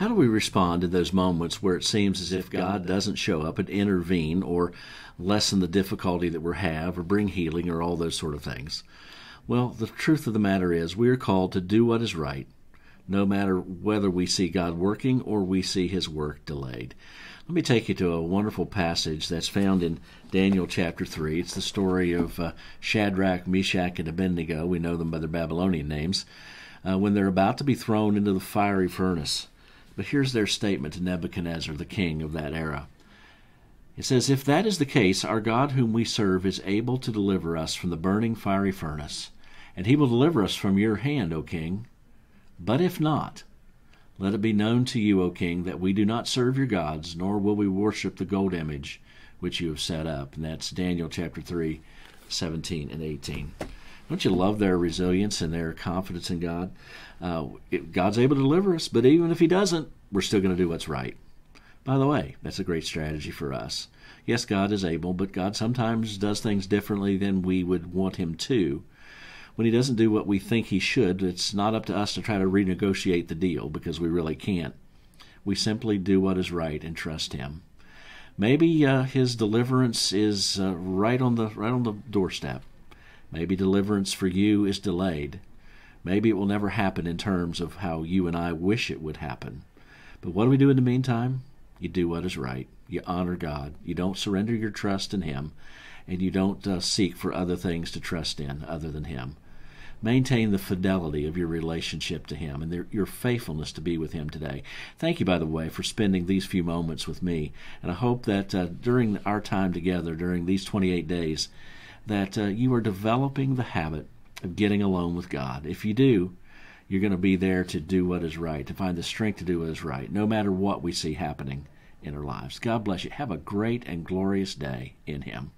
How do we respond in those moments where it seems as if God doesn't show up and intervene or lessen the difficulty that we have or bring healing or all those sort of things? Well, the truth of the matter is we are called to do what is right, no matter whether we see God working or we see his work delayed. Let me take you to a wonderful passage that's found in Daniel chapter 3. It's the story of uh, Shadrach, Meshach, and Abednego. We know them by their Babylonian names. Uh, when they're about to be thrown into the fiery furnace. But here's their statement to Nebuchadnezzar, the king of that era. It says, If that is the case, our God whom we serve is able to deliver us from the burning fiery furnace, and he will deliver us from your hand, O king. But if not, let it be known to you, O king, that we do not serve your gods, nor will we worship the gold image which you have set up. And that's Daniel chapter 3, 17 and 18. Don't you love their resilience and their confidence in God? Uh, it, God's able to deliver us, but even if He doesn't, we're still going to do what's right. By the way, that's a great strategy for us. Yes, God is able, but God sometimes does things differently than we would want Him to. When He doesn't do what we think He should, it's not up to us to try to renegotiate the deal because we really can't. We simply do what is right and trust Him. Maybe uh, His deliverance is uh, right on the right on the doorstep. Maybe deliverance for you is delayed. Maybe it will never happen in terms of how you and I wish it would happen. But what do we do in the meantime? You do what is right. You honor God. You don't surrender your trust in Him, and you don't uh, seek for other things to trust in other than Him. Maintain the fidelity of your relationship to Him and your faithfulness to be with Him today. Thank you, by the way, for spending these few moments with me. And I hope that uh, during our time together, during these 28 days, that uh, you are developing the habit of getting alone with God. If you do, you're going to be there to do what is right, to find the strength to do what is right, no matter what we see happening in our lives. God bless you. Have a great and glorious day in Him.